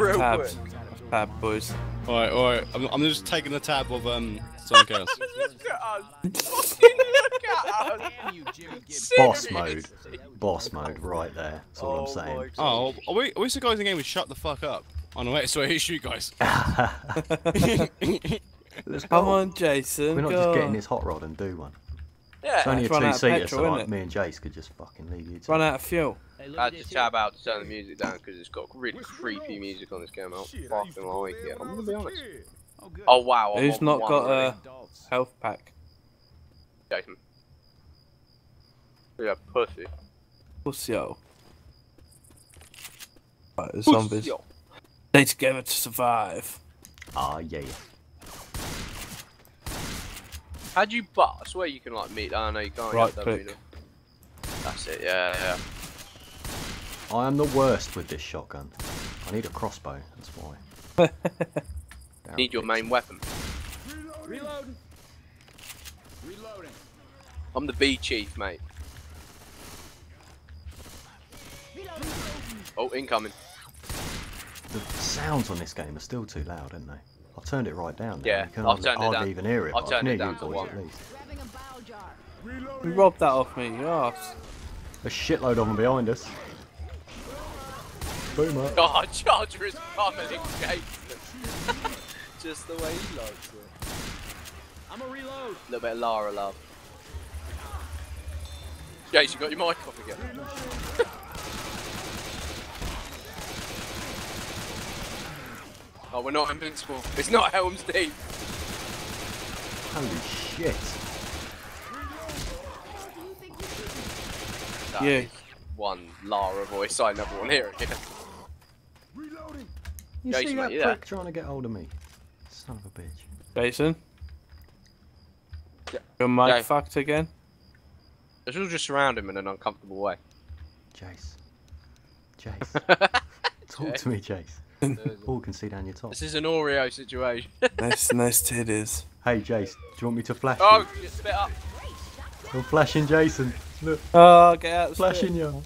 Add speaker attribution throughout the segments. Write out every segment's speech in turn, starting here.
Speaker 1: real
Speaker 2: Tab.
Speaker 1: quick.
Speaker 2: Tab, boys.
Speaker 3: Alright, alright. I'm, I'm just taking the tab of um something else.
Speaker 1: Look at us. Fucking look at us.
Speaker 4: Boss mode. Boss mode, right there. That's all
Speaker 1: Oh
Speaker 4: I'm saying.
Speaker 3: oh, are we, are we the guys in the game with shut the fuck up? On Oh no, wait, sorry, shoot guys.
Speaker 4: Let's
Speaker 2: Come
Speaker 4: go.
Speaker 2: on, Jason.
Speaker 4: We're not
Speaker 2: go
Speaker 4: just getting this hot rod and do one.
Speaker 1: Yeah.
Speaker 4: It's only a
Speaker 2: Let's run out
Speaker 4: two
Speaker 2: of
Speaker 4: seater,
Speaker 2: petrol,
Speaker 4: so like, me and Jace could just fucking leave you to
Speaker 2: Run out of fuel.
Speaker 1: I had to tab out to turn the music down because it's got really creepy music on this game. I don't fucking like it. I'm gonna be honest. Oh wow. I'm
Speaker 2: Who's not got
Speaker 1: already.
Speaker 2: a health pack?
Speaker 1: Jason. Yeah, pussy.
Speaker 2: Pussy yo. Right, the zombies.
Speaker 1: Pussy.
Speaker 2: Stay together to survive.
Speaker 4: Ah, yeah.
Speaker 1: How'd you butt? I swear you can like meet. Oh no, you can't.
Speaker 2: Right
Speaker 1: yeah,
Speaker 2: click.
Speaker 1: That's it. Yeah, yeah.
Speaker 4: I am the worst with this shotgun. I need a crossbow, that's why. Damn
Speaker 1: Need your main weapon.
Speaker 5: Reloading. Reloading.
Speaker 1: I'm the B chief, mate. Oh, incoming.
Speaker 4: The sounds on this game are still too loud, aren't they? I've turned it right down. now.
Speaker 1: Yeah,
Speaker 4: you can
Speaker 1: I've
Speaker 4: hardly,
Speaker 1: turned it
Speaker 4: hardly
Speaker 1: down.
Speaker 4: even hear it.
Speaker 1: I've
Speaker 4: but I can
Speaker 1: turned it down
Speaker 4: you
Speaker 1: to
Speaker 4: boys
Speaker 1: one.
Speaker 4: at least.
Speaker 6: Grabbing a bow jar.
Speaker 2: You robbed that off me, you ass.
Speaker 4: A shitload of them behind us. Boomer.
Speaker 1: Oh, God, Charger is pummeling Jason. Just the way he likes it.
Speaker 5: I'm a reload.
Speaker 1: A little bit of Lara love. Jason, you got your mic off again. oh, we're not invincible. It's not Helm's Deep.
Speaker 4: Holy shit.
Speaker 1: That
Speaker 2: Yeah.
Speaker 1: One Lara voice I never want to hear again.
Speaker 4: You
Speaker 1: Jason,
Speaker 4: see that
Speaker 1: you there?
Speaker 4: prick trying to get hold of me? Son of a bitch.
Speaker 2: Jason?
Speaker 1: Yeah.
Speaker 2: Your mic
Speaker 1: Yeah.
Speaker 2: fucked again?
Speaker 1: Let's all just surround him in an uncomfortable way.
Speaker 4: Jace. Jace. Talk to me, Jace. All can see down your top.
Speaker 1: This is an Oreo situation.
Speaker 2: nice, nice titties.
Speaker 4: Hey, Jace, do you want me to flash
Speaker 1: oh,
Speaker 4: you?
Speaker 1: you spit up.
Speaker 4: I'm flashing Jason. Look,
Speaker 2: Oh, get out of the
Speaker 4: flashing you.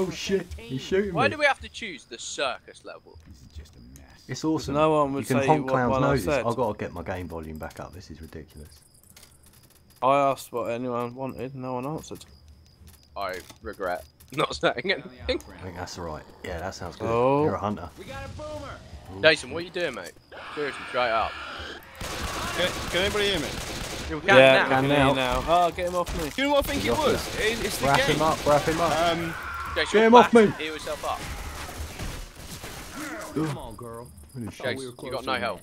Speaker 4: Oh shit, he's shooting
Speaker 1: Why
Speaker 4: me.
Speaker 1: do we have to choose the circus level? This is just a mess.
Speaker 4: It's awesome.
Speaker 2: No one would
Speaker 4: you can
Speaker 2: say
Speaker 4: honk
Speaker 2: what
Speaker 4: clowns'
Speaker 2: one I
Speaker 4: noses.
Speaker 2: said.
Speaker 4: I've got to get my game volume back up. This is ridiculous.
Speaker 2: I asked what anyone wanted, no one answered.
Speaker 1: I regret not saying anything.
Speaker 4: I think that's alright. Yeah, that sounds good.
Speaker 2: Oh.
Speaker 4: You're a hunter.
Speaker 5: We got a boomer.
Speaker 1: Jason, what are you doing, mate? Seriously, straight up.
Speaker 3: Can, can anybody hear me?
Speaker 1: You
Speaker 2: yeah,
Speaker 1: now.
Speaker 2: can
Speaker 4: now.
Speaker 2: you now. Oh, get him off me.
Speaker 3: Do you know what I think
Speaker 4: He's
Speaker 3: it was? It, it's the
Speaker 4: Wrap
Speaker 3: game.
Speaker 4: him up, wrap him up.
Speaker 3: Um,
Speaker 1: Jason,
Speaker 4: Get him
Speaker 1: you're
Speaker 4: off
Speaker 1: back.
Speaker 4: me.
Speaker 1: Heal yourself up.
Speaker 5: Come on, girl.
Speaker 4: Holy shit.
Speaker 1: You got no help.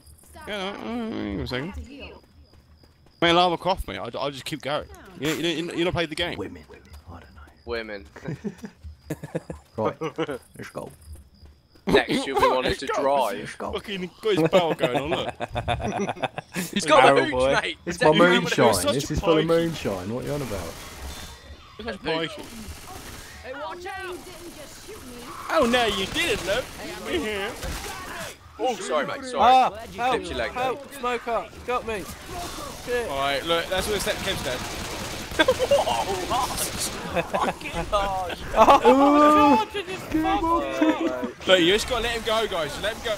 Speaker 3: yeah, no, uh, hang on a second. Man, lava cough me. I, I'll just keep going. You, you, you, you not played the game.
Speaker 4: Women, women. I don't know.
Speaker 1: Women.
Speaker 4: Right, let's go.
Speaker 1: Next, you'll be wanting to
Speaker 4: Let's
Speaker 1: drive.
Speaker 4: go.
Speaker 3: Fucking got his power going on. Look.
Speaker 1: He's got
Speaker 2: Arrow
Speaker 1: the hooch,
Speaker 2: boy.
Speaker 1: mate.
Speaker 4: It's my
Speaker 1: that you remember
Speaker 4: moonshine. This is full of moonshine. What are you on about?
Speaker 3: Look at Mikey.
Speaker 5: Hey, watch out.
Speaker 6: You didn't just shoot me.
Speaker 3: Oh no, you didn't, look. We're here.
Speaker 1: Oh, sorry, mate. Sorry.
Speaker 2: Ah,
Speaker 5: Glad you
Speaker 2: help,
Speaker 1: your leg there.
Speaker 2: help, smoke up, got me. Shit.
Speaker 3: Alright, look, that's where Step Kev's dead.
Speaker 1: Whoa, harsh. Fucking harsh.
Speaker 2: Oh, God, you just.
Speaker 3: Look, you just gotta let him go, guys. Let him go.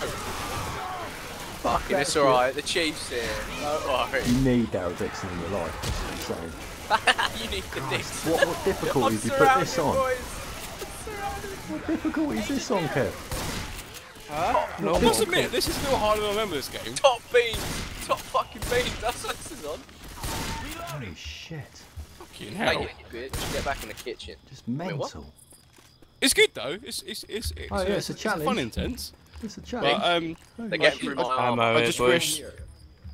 Speaker 4: Fucking,
Speaker 1: It's alright. The Chief's here. Don't worry.
Speaker 4: You need Daryl Dixon in your life. That's what I'm saying.
Speaker 1: you need the dicks.
Speaker 4: What, what
Speaker 1: I'm
Speaker 4: difficulties you put this on?
Speaker 1: boys.
Speaker 4: What difficulty is this on, Kev?
Speaker 2: Huh?
Speaker 3: I must admit, this is a little harder than I remember this game.
Speaker 1: Top beans. Top fucking beans. That's what this is on.
Speaker 4: Holy shit.
Speaker 3: Fucking
Speaker 1: Hey,
Speaker 3: hell.
Speaker 1: you bitch. Get back in the kitchen.
Speaker 4: Just
Speaker 1: Wait,
Speaker 4: mental.
Speaker 3: It's good though. It's it's it's, it's,
Speaker 4: Oh, yeah, it's a
Speaker 3: fun
Speaker 4: challenge.
Speaker 3: intense.
Speaker 4: It's a
Speaker 3: But
Speaker 4: challenge.
Speaker 3: um,
Speaker 1: They're getting through my arm.
Speaker 2: Ammo
Speaker 3: I just wish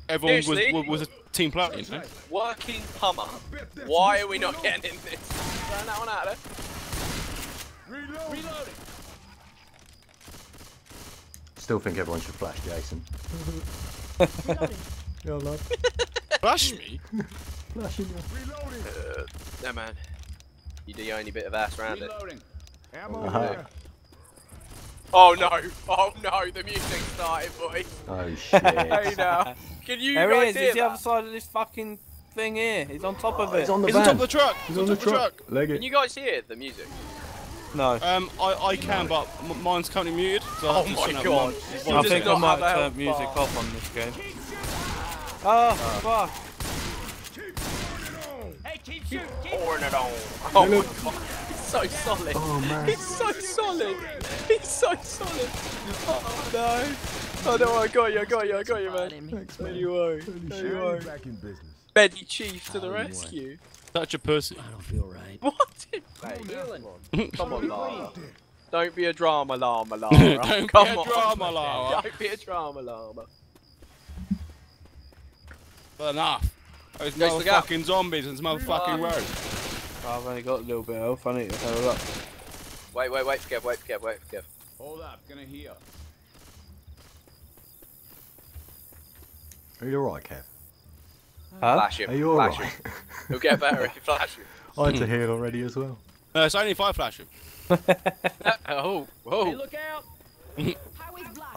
Speaker 3: everyone was,
Speaker 1: Seriously?
Speaker 3: was was a team player. You know?
Speaker 1: Working pummer. Why are we not getting in this? Burn that one out of there.
Speaker 5: Reloading.
Speaker 4: Still think everyone should flash Jason. yeah, love.
Speaker 3: Flash me.
Speaker 4: Flashing you.
Speaker 1: Uh, no, man. You're the only bit of ass around it.
Speaker 5: Reloading.
Speaker 4: Uh-huh.
Speaker 1: Oh no! Oh no! The music started, boy.
Speaker 4: Oh shit.
Speaker 1: Hey now. Can you
Speaker 2: There he
Speaker 1: guys
Speaker 2: is,
Speaker 1: hear
Speaker 2: he's the other side of this fucking thing here. He's on top of it.
Speaker 4: He's on the
Speaker 3: He's on top of the truck.
Speaker 4: He's on the truck. Leg
Speaker 1: Can you guys hear the music?
Speaker 2: No.
Speaker 3: Um, I, I can, but m- mine's currently muted. So
Speaker 1: Oh
Speaker 3: I've
Speaker 1: my God.
Speaker 2: I think I might
Speaker 1: have
Speaker 2: turn
Speaker 1: health
Speaker 2: music
Speaker 1: bar.
Speaker 2: off on this game. Oh, fuck.
Speaker 5: Hey, keep shooting. Keep
Speaker 1: Pouring it on. Oh my god. He's so solid.
Speaker 4: Oh man.
Speaker 1: He's so solid. He's so solid. Oh no. Oh no, I got you, I got you, I got you, man. There you are. There you are.
Speaker 7: Back in business.
Speaker 1: Betty Chief to the rescue.
Speaker 3: Such a pussy.
Speaker 5: I don't feel right.
Speaker 1: What? Mate, come on, Lara. Don't be a drama llama, Lara.
Speaker 3: Don't
Speaker 1: come
Speaker 3: be a
Speaker 1: on.
Speaker 3: drama llama.
Speaker 1: Don't be a drama llama.
Speaker 3: But enough. Those
Speaker 1: Go to the gap.
Speaker 3: motherfucking zombies and this motherfucking road.
Speaker 2: I've only got a little bit of health. I need to heal up.
Speaker 1: Wait, wait, wait for Kev, wait for Kev, wait for Kev.
Speaker 5: Hold up. Gonna heal.
Speaker 4: Are you alright, Kev?
Speaker 2: Huh?
Speaker 1: Flash him.
Speaker 4: Are you
Speaker 1: flash
Speaker 4: alright?
Speaker 1: him. He'll get better if you flash him.
Speaker 4: I had to heal already as well.
Speaker 3: No, it's only if I flash him.
Speaker 1: oh,
Speaker 5: Hey, look out.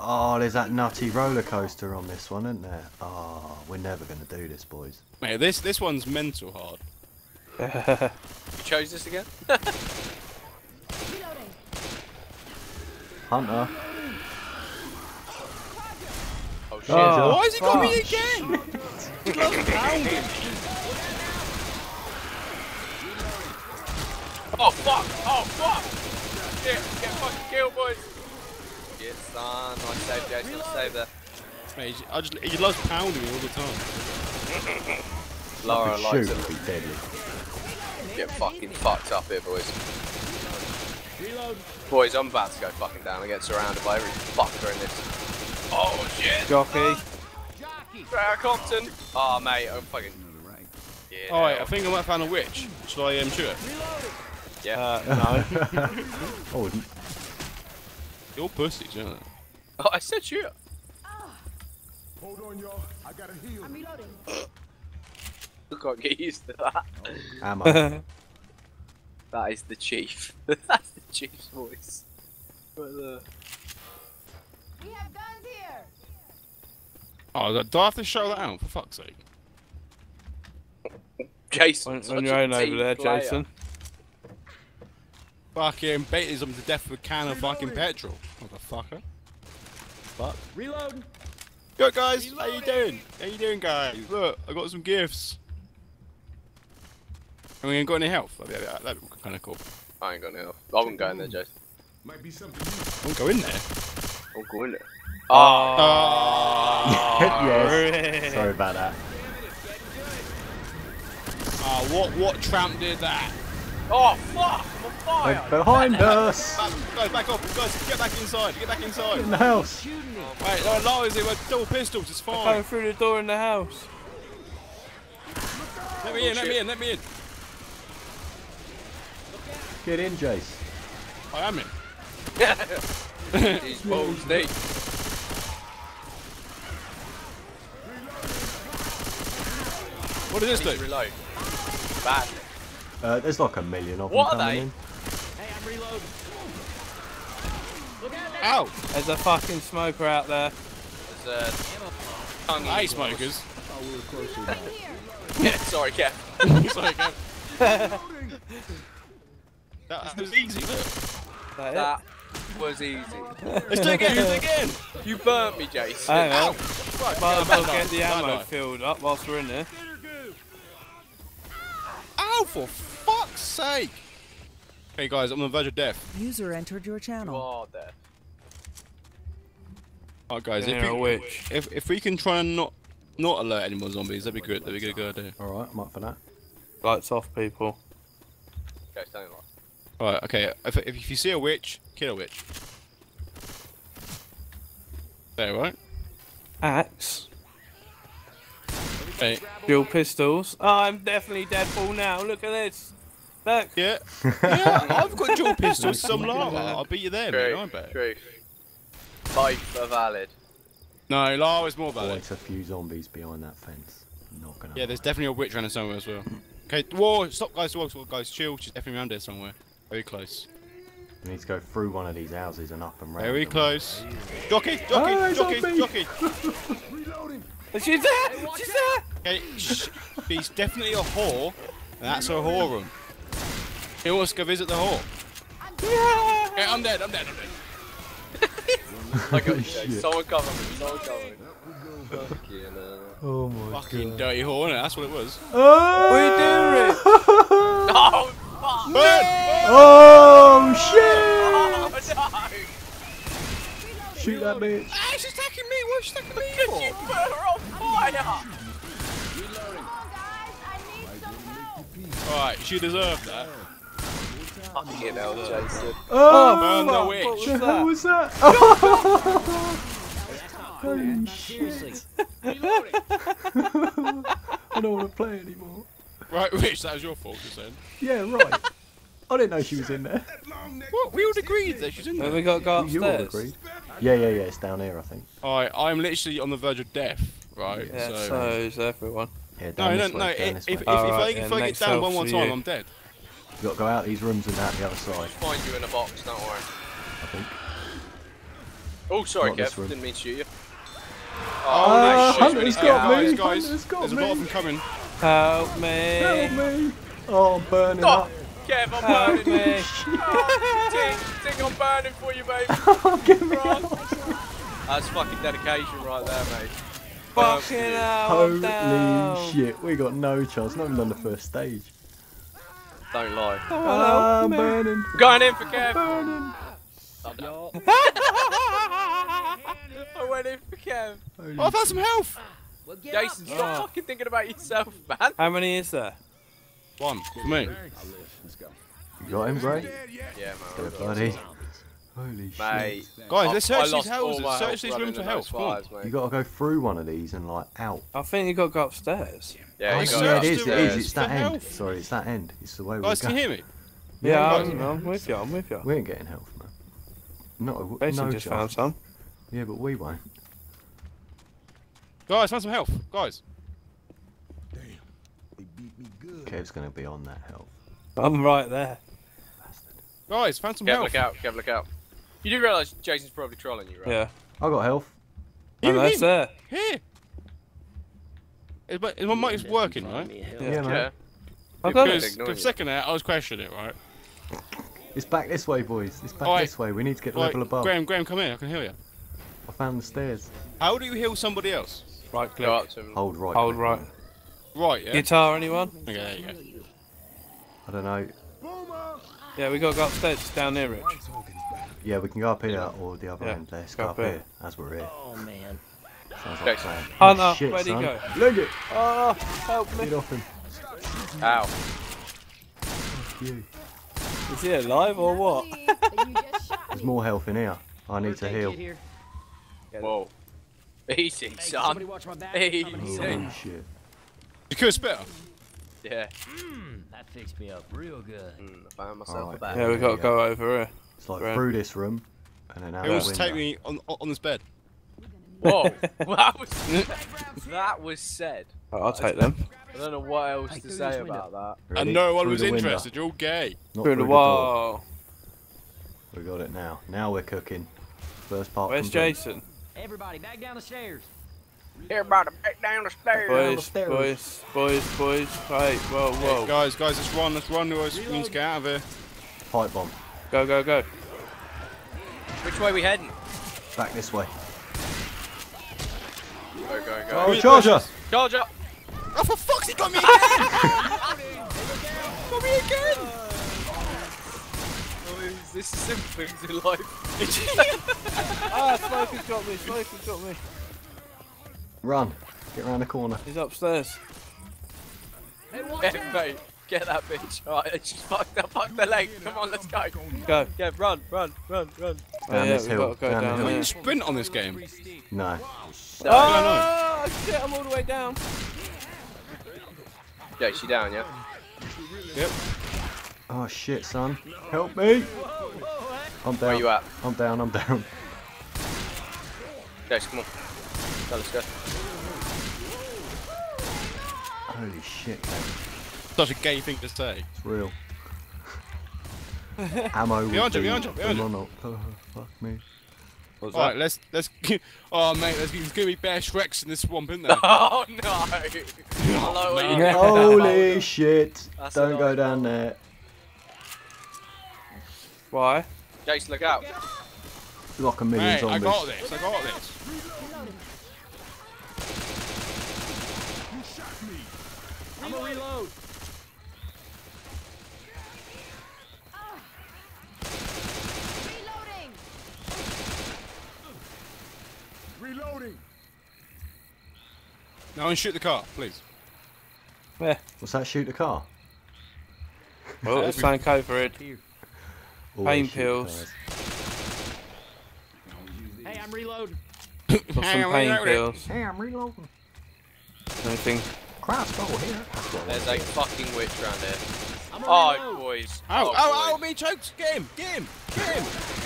Speaker 4: Oh, there's that nutty roller coaster on this one, isn't there? Oh, we're never going to do this, boys.
Speaker 3: Mate, this this one's mental hard.
Speaker 1: You chose this again?
Speaker 6: Reloading.
Speaker 4: Hunter.
Speaker 1: Oh shit.
Speaker 2: Oh,
Speaker 3: Why has he got me again? He loves.
Speaker 1: Oh fuck! Oh fuck! Shit! Get fucking killed, boys! Shit, son. I saved Jason. I saved her.
Speaker 3: Mate, he- I just, he loves pounding me all the time.
Speaker 1: Lara
Speaker 4: Could
Speaker 1: likes it.
Speaker 4: be deadly.
Speaker 1: Get fucking fucked up here, boys.
Speaker 5: Reload.
Speaker 1: Boys, I'm about to go fucking down. I get surrounded by every fucker in this. Oh shit!
Speaker 2: Jockey. Ah.
Speaker 5: Jockey.
Speaker 1: Greg Compton! Oh mate, I'm fucking. Yeah.
Speaker 3: Alright, I think I might have found a witch. Shall I um, shoot it?
Speaker 1: Yeah.
Speaker 2: Uh, no.
Speaker 4: Oh, n-
Speaker 3: You're all pussies, aren't they?
Speaker 1: Oh, I said shoot.
Speaker 7: Hold on, y'all. I gotta heal.
Speaker 6: I'm reloading.
Speaker 1: I can't get used to that.
Speaker 4: ammo.
Speaker 1: That is the chief. That's the chief's voice. Right there.
Speaker 6: We have guns here.
Speaker 3: Oh, do I have to show that out? For fuck's sake.
Speaker 1: Jason.
Speaker 2: on, on your own over there,
Speaker 1: player.
Speaker 2: Jason.
Speaker 3: Fucking beating them to death with a can of fucking petrol. Motherfucker. Fuck.
Speaker 5: Reload.
Speaker 3: Yo guys, how you doing? How you doing guys? Look, I got some gifts. And we ain't got any health. That'd be, that'd be kind of cool.
Speaker 1: I ain't got no. I wouldn't go in there, Jason.
Speaker 7: Might be something new.
Speaker 3: I won't go in there.
Speaker 1: I won't go in there.
Speaker 2: Oh,
Speaker 4: yes. Sorry about that.
Speaker 3: Ah, what what tramp did that?
Speaker 1: Oh fuck! I'm on fire!
Speaker 4: They're behind us!
Speaker 3: Back, guys, back off, guys, get back inside, get back inside.
Speaker 4: In the house!
Speaker 3: Wait, no, no, is it with double pistols? It's
Speaker 2: Coming
Speaker 3: fine.
Speaker 2: through the door in the house.
Speaker 3: Let me in, let me in, let me in.
Speaker 4: Get in, Jace.
Speaker 3: I am in.
Speaker 1: These balls deep.
Speaker 3: What does this do?
Speaker 1: reload. Bad.
Speaker 4: Uh, there's like a million of them
Speaker 1: What are
Speaker 4: coming
Speaker 1: they?
Speaker 4: in.
Speaker 5: Hey, I'm reloading. Look out there.
Speaker 3: Ow!
Speaker 2: There's a fucking smoker out there.
Speaker 1: There's uh, tongue
Speaker 3: Hey, smokers.
Speaker 1: Yeah, sorry, Kev.
Speaker 3: Sorry, Kev. that, that was easy, look.
Speaker 2: That
Speaker 1: That was easy.
Speaker 3: Let's do it again, let's do it again.
Speaker 1: You burnt me, Jason.
Speaker 2: Hang on.
Speaker 3: Fuck,
Speaker 2: Might as well get the ammo filled up whilst we're in there.
Speaker 3: Ow, for fuck's sake! Hey guys, I'm on the verge of death.
Speaker 8: User entered your
Speaker 1: You
Speaker 8: channel.
Speaker 1: are there.
Speaker 3: Alright guys,
Speaker 2: Near
Speaker 3: if,
Speaker 2: a
Speaker 3: we, if if we can try and not not alert any more zombies, that'd be good. That'd be a good idea.
Speaker 4: Alright, I'm up for that.
Speaker 2: Lights off, people.
Speaker 1: Okay, don't lie.
Speaker 3: Alright, okay. If, if you see a witch, kill a witch. There, right?
Speaker 2: Axe.
Speaker 3: Hey,
Speaker 2: Dual pistols. Oh, I'm definitely Deadpool now. Look at this. Look.
Speaker 3: yeah. yeah, I've got dual pistols, some lava. I'll beat you there, mate. I bet.
Speaker 1: truth. Both are valid.
Speaker 3: No, lava's more
Speaker 4: Oh,
Speaker 3: valid.
Speaker 4: it's a few zombies behind that fence. Not gonna.
Speaker 3: Yeah, there's definitely a witch around here somewhere as well. Okay, whoa, stop guys, whoa, whoa, guys, chill. She's definitely around here somewhere. Very close.
Speaker 4: We need to go through one of these houses and up and round.
Speaker 3: Very close. Jockey, jockey,
Speaker 4: Oh,
Speaker 3: jockey,
Speaker 4: zombie!
Speaker 3: jockey.
Speaker 7: Reloading.
Speaker 2: She's there. She's there.
Speaker 3: Okay, shh. Definitely a whore, and that's a whore room. He wants to go visit the whore.
Speaker 6: I'm
Speaker 3: Okay, I'm dead. I'm dead. I'm dead.
Speaker 1: I got you,
Speaker 4: Shit.
Speaker 1: Jake. Someone cover me. Someone cover me. Fucking hell.
Speaker 4: Oh my
Speaker 3: Fucking dirty whore, innit? That's what it was.
Speaker 4: Oh,
Speaker 2: What are you doing, Rich?
Speaker 1: Oh, fuck!
Speaker 3: Burn!
Speaker 4: oh shit!
Speaker 1: Oh, no!
Speaker 4: Shoot that bitch.
Speaker 3: Ah, she's attacking me. What's she attacking me
Speaker 1: Because you put her on fire!
Speaker 6: Come on, guys. I need some help.
Speaker 3: Alright, she deserved that.
Speaker 1: Fucking hell, Jason.
Speaker 4: Oh,
Speaker 3: Burn the
Speaker 2: fuck,
Speaker 3: witch.
Speaker 2: what was
Speaker 4: the hell
Speaker 2: that?
Speaker 4: was that? Holy shit! I don't want to play anymore.
Speaker 3: Right, Rich, that was your fault, just then.
Speaker 4: Yeah, right. I didn't know she was in there.
Speaker 3: What? We all agreed that she's in
Speaker 2: Well,
Speaker 3: there.
Speaker 2: we got to go
Speaker 4: You all agreed. Yeah, yeah, yeah. It's down here, I think.
Speaker 3: Alright, I'm literally on the verge of death, right?
Speaker 2: Yeah,
Speaker 3: so.
Speaker 2: so is everyone.
Speaker 4: Yeah, down
Speaker 3: No,
Speaker 4: this
Speaker 3: no,
Speaker 4: way.
Speaker 3: no.
Speaker 4: down
Speaker 3: If,
Speaker 4: this
Speaker 3: if,
Speaker 4: way.
Speaker 3: if, I,
Speaker 2: Alright,
Speaker 3: if
Speaker 2: yeah,
Speaker 3: I get down one more time,
Speaker 2: you.
Speaker 3: I'm dead.
Speaker 4: You got to go out these rooms and out the other side.
Speaker 1: Find you in a box, don't worry.
Speaker 4: I think.
Speaker 1: Oh, sorry,
Speaker 4: Not
Speaker 1: Kev. Didn't mean to shoot you.
Speaker 3: Oh,
Speaker 4: Ah,
Speaker 3: shit.
Speaker 4: Hunter's got
Speaker 3: guys,
Speaker 4: me,
Speaker 3: guys,
Speaker 4: Hunter's got
Speaker 3: there's a lot
Speaker 4: me.
Speaker 3: of them coming.
Speaker 2: Help me!
Speaker 4: Help me! Oh, I'm burning
Speaker 1: Oh,
Speaker 4: up.
Speaker 1: Kev, I'm
Speaker 2: Help
Speaker 1: burning.
Speaker 2: me!
Speaker 1: Oh, ting, ting, I'm burning for you, baby.
Speaker 4: Oh, get me
Speaker 1: Run.
Speaker 4: out.
Speaker 1: That's fucking dedication right there, mate.
Speaker 2: Fucking hell!
Speaker 4: Holy
Speaker 2: down.
Speaker 4: shit, we got no chance. Not even done the first stage.
Speaker 1: Don't lie.
Speaker 4: Ah, I'm
Speaker 2: me.
Speaker 4: burning.
Speaker 1: Going in for Kev.
Speaker 4: Burning.
Speaker 1: I went in for Kev.
Speaker 3: Oh, I've had some health!
Speaker 1: Jason, stop
Speaker 2: Oh.
Speaker 1: fucking thinking about yourself, man.
Speaker 2: How many is there?
Speaker 3: One, for me.
Speaker 4: You got him, Gray?
Speaker 1: Yeah,
Speaker 4: Good,
Speaker 1: man.
Speaker 4: buddy. Holy
Speaker 1: Mate.
Speaker 4: shit.
Speaker 3: Guys, let's
Speaker 1: I
Speaker 3: search these
Speaker 1: lost all
Speaker 3: houses. Search these rooms for
Speaker 1: in
Speaker 3: health.
Speaker 1: those
Speaker 3: Come on.
Speaker 1: fires, mate.
Speaker 4: You got to go through one of these and like out.
Speaker 2: I think you got to go upstairs.
Speaker 1: Yeah,
Speaker 4: Oh,
Speaker 1: you
Speaker 3: got
Speaker 4: yeah,
Speaker 1: got
Speaker 4: it is. It
Speaker 3: upstairs.
Speaker 4: is. It's that
Speaker 3: For
Speaker 4: end.
Speaker 3: health.
Speaker 4: Sorry, it's that end. It's the way we
Speaker 3: Guys,
Speaker 4: go.
Speaker 3: can you hear me?
Speaker 2: Yeah,
Speaker 3: guys.
Speaker 2: I'm, I'm with you. I'm with you.
Speaker 4: We ain't getting health, man. No,
Speaker 2: Jason
Speaker 4: no
Speaker 2: just
Speaker 4: chance.
Speaker 2: found some.
Speaker 4: Yeah, but we won't.
Speaker 3: Guys, find some health. Guys.
Speaker 7: Damn. They beat me good.
Speaker 4: Kev's gonna be on that health.
Speaker 2: I'm right there.
Speaker 3: Guys, found some
Speaker 1: Kev,
Speaker 3: health.
Speaker 1: look out. Kev, look out. You do realise Jason's probably trolling you, right?
Speaker 2: Yeah.
Speaker 4: I got health.
Speaker 2: And
Speaker 3: Here,
Speaker 2: that's
Speaker 3: here.
Speaker 2: there.
Speaker 3: Here. Is my, is my mic's working, right?
Speaker 4: Yeah, man.
Speaker 1: Yeah.
Speaker 2: I got
Speaker 3: Because
Speaker 2: it.
Speaker 1: Ignore
Speaker 3: for a
Speaker 1: you.
Speaker 3: second there, I was questioning it, right?
Speaker 4: It's back this way, boys. It's back
Speaker 3: Alright.
Speaker 4: this way. We need to get the
Speaker 3: Right,
Speaker 4: level above.
Speaker 3: Graham, Graham, come here. I can heal you.
Speaker 4: I found the stairs.
Speaker 3: How do you heal somebody else?
Speaker 2: Right click.
Speaker 1: Go up to him.
Speaker 4: Hold right.
Speaker 2: Hold
Speaker 4: click.
Speaker 2: right.
Speaker 3: Right, yeah.
Speaker 2: Guitar, anyone?
Speaker 3: Okay, there you go.
Speaker 4: I don't know.
Speaker 2: Yeah, we got to go upstairs. It's down there, Rich.
Speaker 4: Yeah, we can go up here or the other
Speaker 2: Yeah,
Speaker 4: end. Let's
Speaker 2: go
Speaker 4: go
Speaker 2: up
Speaker 4: up
Speaker 2: here.
Speaker 4: here as we're here.
Speaker 5: Oh man.
Speaker 4: Sounds like a plan.
Speaker 2: Hunter,
Speaker 4: shit,
Speaker 2: where'd he
Speaker 4: son.
Speaker 2: go?
Speaker 4: Leg it.
Speaker 2: Oh, help me.
Speaker 4: Get off him.
Speaker 1: Ow.
Speaker 4: You.
Speaker 2: Is he alive or what?
Speaker 6: Believe that you just shot
Speaker 4: There's more health in here. I need to heal.
Speaker 1: Whoa. Easy,
Speaker 5: Hey,
Speaker 1: son.
Speaker 5: somebody watch my back.
Speaker 1: Hey.
Speaker 5: I'm gonna
Speaker 1: Easy.
Speaker 5: heal.
Speaker 4: Holy shit.
Speaker 3: You could spitter.
Speaker 1: Yeah.
Speaker 5: That fixed me up real good.
Speaker 1: Mm, I found myself
Speaker 4: Alright.
Speaker 1: a bat.
Speaker 2: Yeah, we got to go over here.
Speaker 4: It's like
Speaker 2: Right.
Speaker 4: through this room and then out
Speaker 3: It
Speaker 4: the
Speaker 3: was
Speaker 4: window.
Speaker 3: take me on on this bed.
Speaker 1: Whoa. that was that was said.
Speaker 2: Oh, I'll take them.
Speaker 1: I don't know what else
Speaker 5: Hey,
Speaker 1: to say
Speaker 5: this window.
Speaker 1: about that.
Speaker 3: And no one
Speaker 4: Through
Speaker 3: was
Speaker 4: the window.
Speaker 3: interested. You're all gay.
Speaker 4: Not
Speaker 2: Through the
Speaker 4: door.
Speaker 2: wall.
Speaker 4: We got it now. Now we're cooking. First part.
Speaker 2: Where's
Speaker 4: complete.
Speaker 2: Jason?
Speaker 5: Everybody, back down the stairs.
Speaker 1: Everybody back down the stairs.
Speaker 2: Boys,
Speaker 4: stairs.
Speaker 2: boys, boys, boys. Hey, whoa, whoa.
Speaker 3: Guys, guys, let's run. Let's run. Guys. We need to get out of here.
Speaker 4: Pipe bomb.
Speaker 2: Go, go, go.
Speaker 1: Which way we heading?
Speaker 4: Back this way.
Speaker 1: Go, go, go.
Speaker 4: Oh, charger!
Speaker 1: Charge up.
Speaker 3: Oh, for fuck's sake, got me again!
Speaker 1: Got me again. Oh, this is simple things in life.
Speaker 2: Ah, Smoker's got me, Smoker's got me.
Speaker 4: Run. Get around the corner.
Speaker 2: He's upstairs.
Speaker 1: yeah, mate. Get that bitch. Alright, let's just fuck the, fuck the leg. Come on, let's go.
Speaker 2: Go.
Speaker 1: Yeah, run, run, run, run.
Speaker 2: Oh,
Speaker 4: Down
Speaker 2: yeah,
Speaker 4: this hill,
Speaker 2: got to go
Speaker 4: down the
Speaker 2: down
Speaker 4: hill.
Speaker 3: Can you sprint on this game?
Speaker 4: No.
Speaker 2: Oh, shit, I'm all the way down.
Speaker 1: Yeah, she down, yeah?
Speaker 3: Yep.
Speaker 4: Oh shit, son. Help me! I'm down.
Speaker 1: Where you at?
Speaker 4: I'm down, I'm down.
Speaker 1: Jace, come on. Go, let's go.
Speaker 4: Holy shit, man.
Speaker 3: Such a gay thing to say.
Speaker 4: It's real. Ammo would
Speaker 3: Behind you,
Speaker 4: be
Speaker 3: behind you, behind you.
Speaker 4: Oh, fuck me.
Speaker 2: What's
Speaker 3: Alright, let's let's. Oh mate, there's, there's gonna be bear Shreks in this swamp, isn't there?
Speaker 1: Oh no! Hello, what are you
Speaker 3: no.
Speaker 4: Holy shit!
Speaker 1: That's
Speaker 4: Don't go down there.
Speaker 2: Why?
Speaker 1: Jace, look out.
Speaker 4: Like a million
Speaker 3: Hey, I
Speaker 4: zombies.
Speaker 3: got this. I got this.
Speaker 5: I'm gonna reload.
Speaker 6: Reloading.
Speaker 7: Reloading.
Speaker 3: Now and shoot the car, please.
Speaker 2: Yeah.
Speaker 4: What's that? Shoot the car?
Speaker 2: Well, it's something over it. Pain pills.
Speaker 5: Hey, I'm reloading.
Speaker 2: Got some pain pills.
Speaker 4: Hey, I'm reloading.
Speaker 2: Anything.
Speaker 4: Crossbow here. That's what I
Speaker 1: There's a fucking witch round here.
Speaker 5: I'm
Speaker 1: Oh, boys.
Speaker 3: Oh, oh, oh,
Speaker 1: boys.
Speaker 3: Oh, me choked. Get him, get him, get him.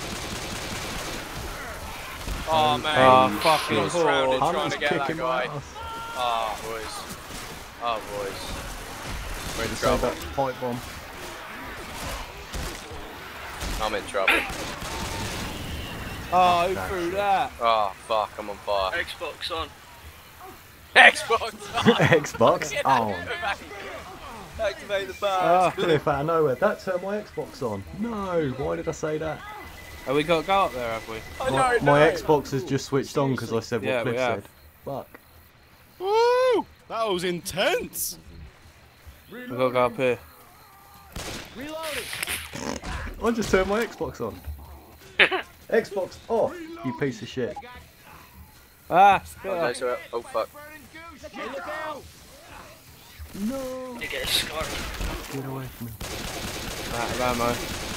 Speaker 1: Oh, man.
Speaker 2: Oh, fucking
Speaker 1: Got surrounded
Speaker 2: whore.
Speaker 1: trying to get that guy.
Speaker 4: my.
Speaker 1: Oh, boys. Oh, boys. We're in
Speaker 4: Save
Speaker 1: trouble.
Speaker 4: that pipe bomb.
Speaker 1: I'm in trouble.
Speaker 2: Oh, who threw that?
Speaker 1: Oh, fuck, I'm on fire.
Speaker 8: Xbox on.
Speaker 1: Xbox!
Speaker 4: Xbox on.
Speaker 1: Activate the
Speaker 2: Ah.
Speaker 1: bar.
Speaker 4: Cliff out of nowhere. That turned my Xbox on. No, why did I say that?
Speaker 2: Have we got to go up there, have we?
Speaker 1: I know,
Speaker 4: My,
Speaker 1: no.
Speaker 4: my Xbox has just switched on because I said what
Speaker 2: Yeah, we
Speaker 4: Cliff
Speaker 2: have.
Speaker 4: said. Fuck.
Speaker 3: Woo! That was intense.
Speaker 2: we got to go up here.
Speaker 5: Reloading.
Speaker 4: I just turned my Xbox on. Xbox off, you piece of shit.
Speaker 2: Ah, spit
Speaker 1: Okay,
Speaker 2: up.
Speaker 1: so, oh, fuck.
Speaker 5: Hey, look out.
Speaker 4: No.
Speaker 8: You get a scar.
Speaker 4: Get away from me.
Speaker 2: Out of ammo.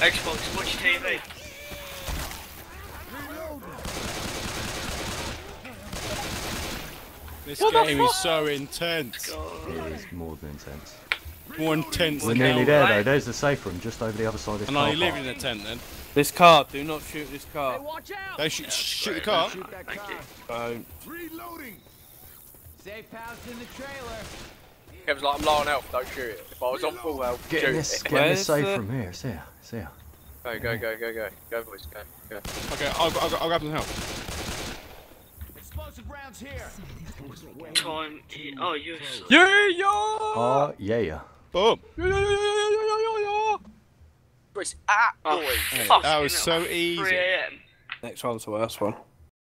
Speaker 8: Xbox, watch TV.
Speaker 3: This game is so intense.
Speaker 4: It is more than intense.
Speaker 3: More intense
Speaker 4: We're nearly there
Speaker 8: right?
Speaker 4: though. There's the safe room just over the other side of this
Speaker 3: And
Speaker 4: car
Speaker 3: I live
Speaker 4: park.
Speaker 3: in a tent then.
Speaker 2: This car, do not shoot this car.
Speaker 5: Hey, watch out.
Speaker 3: They shoot, shoot the car.
Speaker 5: Shoot that
Speaker 8: Thank
Speaker 5: car.
Speaker 8: you.
Speaker 2: Don't.
Speaker 7: Reloading.
Speaker 5: Safe house in the trailer.
Speaker 1: Kev's like, I'm low on health, don't shoot it. If I was on full health,
Speaker 4: Get
Speaker 1: shoot
Speaker 4: in this,
Speaker 1: it.
Speaker 4: get this safe
Speaker 2: the-
Speaker 4: room here. It's here. It's here.
Speaker 1: Go, go, go, go, go. Go, boys, go, go.
Speaker 3: Okay, I'll, I'll, I'll grab some help.
Speaker 5: Explosive rounds here.
Speaker 8: Oh, you.
Speaker 1: Yeah, yeah!
Speaker 4: Oh, yeah, yeah.
Speaker 3: Boom. Yeah, yeah, yeah, yeah, yeah, yeah, yeah!
Speaker 1: Chris, ah,
Speaker 8: Oh,
Speaker 1: boys.
Speaker 8: fuck.
Speaker 3: That was so easy.
Speaker 8: 3 a.m.
Speaker 2: Next one's the worst one.